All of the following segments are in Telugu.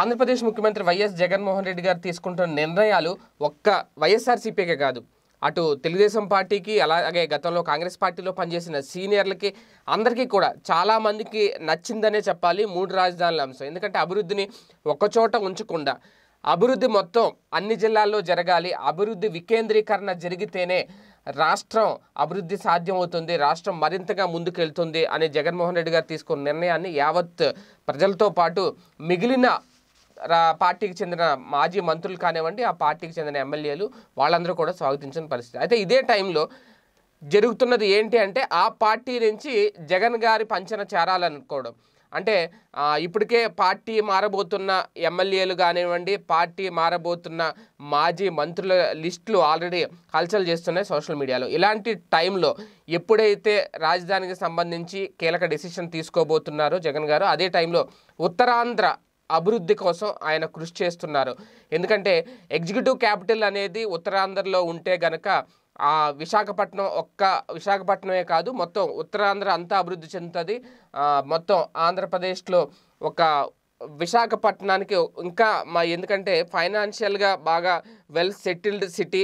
ఆంధ్రప్రదేశ్ ముఖ్యమంత్రి వైఎస్ జగన్మోహన్ రెడ్డి గారు తీసుకుంటున్న నిర్ణయాలు ఒక్క వైఎస్ఆర్సీపీకే కాదు. అటు తెలుగుదేశం పార్టీకి అలాగే గతంలో కాంగ్రెస్ పార్టీలో పనిచేసిన సీనియర్లకి అందరికీ కూడా చాలామందికి నచ్చిందనే చెప్పాలి మూడు రాజధానుల అంశం. ఎందుకంటే అభివృద్ధిని ఒకచోట ఉంచకుండా అభివృద్ధి మొత్తం అన్ని జిల్లాల్లో జరగాలి. అభివృద్ధి వికేంద్రీకరణ జరిగితేనే రాష్ట్రం అభివృద్ధి సాధ్యమవుతుంది రాష్ట్రం మరింతగా ముందుకెళ్తుంది అని జగన్మోహన్ రెడ్డి గారు తీసుకున్న నిర్ణయాన్ని యావత్ ప్రజలతో పాటు మిగిలిన పార్టీకి చెందిన మాజీ మంత్రులు కానివ్వండి ఆ పార్టీకి చెందిన ఎమ్మెల్యేలు వాళ్ళందరూ కూడా స్వాగతించిన పరిస్థితి. అయితే ఇదే టైంలో జరుగుతున్నది ఏంటి అంటే ఆ పార్టీ నుంచి జగన్ గారి పంచన చేరాలనుకోవడం. అంటే ఇప్పటికే పార్టీ మారబోతున్న ఎమ్మెల్యేలు కానివ్వండి పార్టీ మారబోతున్న మాజీ మంత్రుల లిస్టులు ఆల్రెడీ హల్చల్ చేస్తున్నాయి సోషల్ మీడియాలో. ఇలాంటి టైంలో ఎప్పుడైతే రాజధానికి సంబంధించి కీలక డెసిషన్ తీసుకోబోతున్నారో జగన్ గారు అదే టైంలో ఉత్తరాంధ్ర అభివృద్ధి కోసం ఆయన కృషి చేస్తున్నారు. ఎందుకంటే ఎగ్జిక్యూటివ్ క్యాపిటల్ అనేది ఉత్తరాంధ్రలో ఉంటే గనక ఆ విశాఖపట్నం ఒక్క విశాఖపట్నమే కాదు మొత్తం ఉత్తరాంధ్ర అంతా అభివృద్ధి చెందుతుంది. మొత్తం ఆంధ్రప్రదేశ్లో ఒక విశాఖపట్నానికి ఇంకా మా ఎందుకంటే ఫైనాన్షియల్గా బాగా వెల్ సెటిల్డ్ సిటీ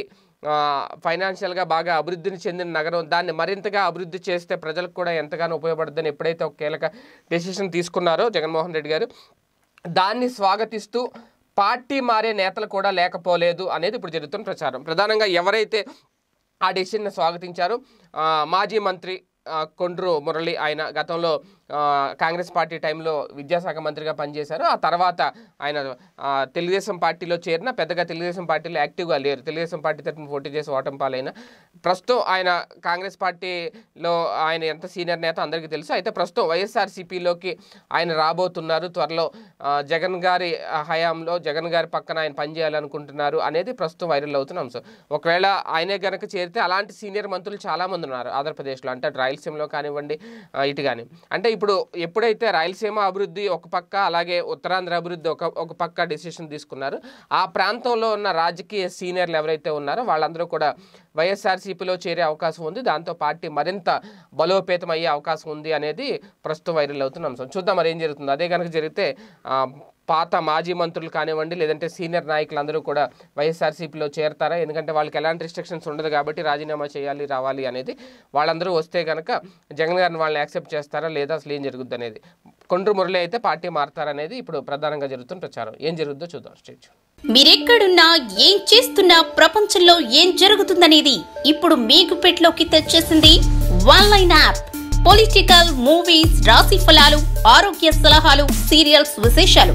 ఫైనాన్షియల్గా బాగా అభివృద్ధిని చెందిన నగరం దాన్ని మరింతగా అభివృద్ధి చేస్తే ప్రజలకు కూడా ఎంతగానో ఉపయోగపడుతుందని ఎప్పుడైతే ఒక కీలక డెసిషన్ తీసుకున్నారో జగన్మోహన్ రెడ్డి గారు దాన్ని స్వాగతిస్తూ పార్టీ మారే నేతలు కూడా లేకపోలేదు అనేది ఇప్పుడు జరుగుతున్న ప్రచారం. ప్రధానంగా ఎవరైతే ఆ డెసిషన్ని స్వాగతించారో మాజీ మంత్రి కొండ్రు మురళి ఆయన గతంలో కాంగ్రెస్ పార్టీ టైంలో విద్యాశాఖ మంత్రిగా పనిచేశారు. ఆ తర్వాత ఆయన తెలుగుదేశం పార్టీలో చేరిన పెద్దగా తెలుగుదేశం పార్టీలో యాక్టివ్గా లేరు. తెలుగుదేశం పార్టీ తరఫున పోటీ చేసి ఓటమి పాలైన. ప్రస్తుతం ఆయన కాంగ్రెస్ పార్టీలో ఆయన ఎంత సీనియర్ నేత అందరికీ తెలుసు. అయితే ప్రస్తుతం వైఎస్ఆర్సీపీలోకి ఆయన రాబోతున్నారు. త్వరలో జగన్ గారి హయాంలో జగన్ గారి పక్కన ఆయన పనిచేయాలనుకుంటున్నారు అనేది ప్రస్తుతం వైరల్ అవుతున్న అంశం. ఒకవేళ ఆయనే గనక చేరితే అలాంటి సీనియర్ మంత్రులు చాలామంది ఉన్నారు. ఆంధ్రప్రదేశ్లో అంటే అటు రాయలసీమలో కానివ్వండి ఇటు కానీ అంటే ఇప్పుడు ఎప్పుడైతే రాయలసీమ అభివృద్ధి ఒక పక్క అలాగే ఉత్తరాంధ్ర అభివృద్ధి ఒక ఒక పక్క డెసిషన్ తీసుకున్నారు ఆ ప్రాంతంలో ఉన్న రాజకీయ సీనియర్లు ఎవరైతే ఉన్నారో వాళ్ళందరూ కూడా వైఎస్ఆర్సీపీలో చేరే అవకాశం ఉంది. దాంతో పార్టీ మరింత బలోపేతం అయ్యే అవకాశం ఉంది అనేది ప్రస్తుతం వైరల్ అవుతున్న అంశం. చూద్దాం మరి ఏం జరుగుతుంది. అదే కనుక జరిగితే పాత మాజీ మంత్రులు కానివ్వండి లేదంటే సీనియర్ నాయకులందరూ కూడా వైఎస్ఆర్సీపీలో చేరతారా? ఎందుకంటే వాళ్ళకి ఎలాంటి రిస్ట్రిక్షన్స్ ఉండదు కాబట్టి రాజీనామా చేయాలి రావాలి అనేది వాళ్ళందరూ వస్తే కనుక జగన్ గారిని వాళ్ళని యాక్సెప్ట్ చేస్తారా లేదా అసలు ఏం జరుగుద్ది అనేది? కొండ్రు మురళి అయితే పార్టీ మారతారనేది ఇప్పుడు ప్రధానంగా జరుగుతున్న ప్రచారం. ఏం జరుగుద్దో చూద్దాం. స్టేజ్ మీరెక్కడున్నా ఏం చేస్తున్నా ప్రపంచంలో ఏం జరుగుతుందనేది ఇప్పుడు మీకు పెట్లోకి తెచ్చేసింది one line app. Political movies రాశి ఫలాలు ఆరోగ్య సలహాలు సీరియల్స్ విశేషాలు.